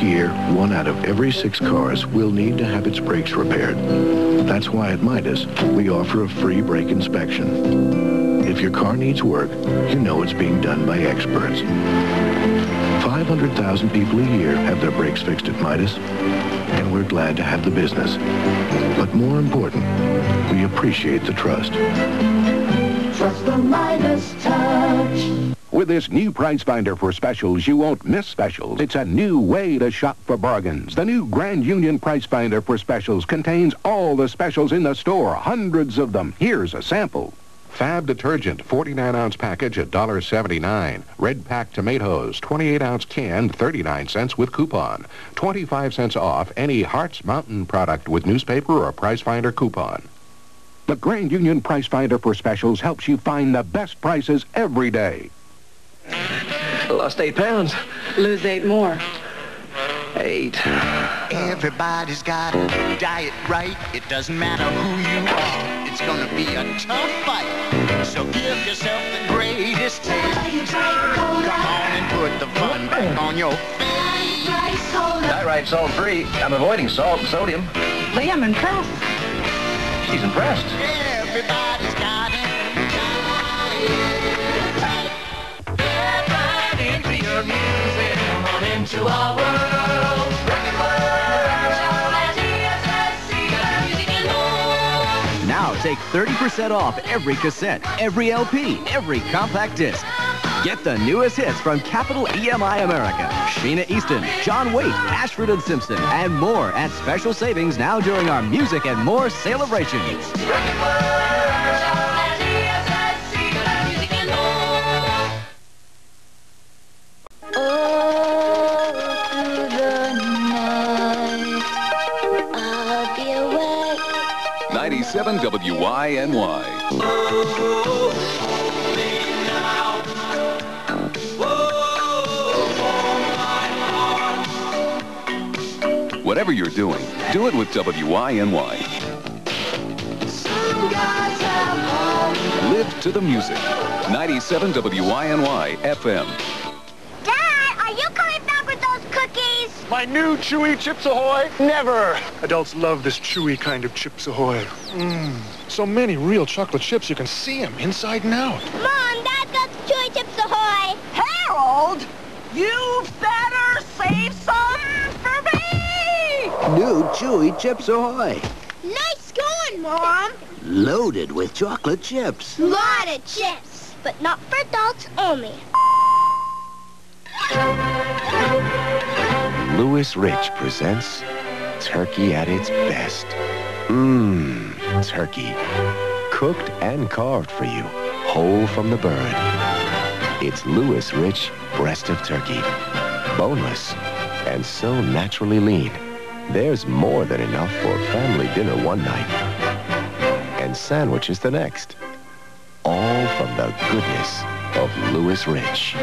year, one out of every six cars will need to have its brakes repaired. That's why at Midas, we offer a free brake inspection. If your car needs work, you know it's being done by experts. 500,000 people a year have their brakes fixed at Midas, and we're glad to have the business. But more important, we appreciate the trust. Trust the Midas. With this new price finder for specials, you won't miss specials. It's a new way to shop for bargains. The new Grand Union price finder for specials contains all the specials in the store, hundreds of them. Here's a sample. Fab detergent, 49-ounce package at $1.79. Redpack tomatoes, 28-ounce can, 39 cents with coupon. 25 cents off any Hartz Mountain product with newspaper or price finder coupon. The Grand Union Price Finder for specials helps you find the best prices every day. Lost eight pounds. Lose eight more. Eight. Everybody's got a Diet Rite. It doesn't matter who you are. It's gonna be a tough fight. So give yourself the greatest taste. Come on and put the fun back on your face. Diet salt free. I'm avoiding salt and sodium. Lee, I'm impressed. She's impressed. Everybody's into our world. Now take 30% off every cassette, every LP, every compact disc. Get the newest hits from Capitol EMI America, Sheena Easton, John Waite, Ashford and Simpson, and more at special savings now during our Music and More celebrations. 97 WYNY. Whatever you're doing, do it with WYNY. Live to the music. 97 WYNY FM. My new chewy Chips Ahoy? Never! Adults love this chewy kind of Chips Ahoy. Mmm. So many real chocolate chips, you can see them inside and out. Mom, Dad got the chewy chips ahoy. Harold, you better save some for me! New Chewy Chips Ahoy. Nice going, Mom. Loaded with chocolate chips. Lot of chips, but not for adults only. Louis Rich presents Turkey at its best. Mmm, turkey. Cooked and carved for you, whole from the bird. It's Louis Rich Breast of Turkey. Boneless and so naturally lean. There's more than enough for family dinner one night and sandwiches the next. All from the goodness of Louis Rich.